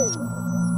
Ooh.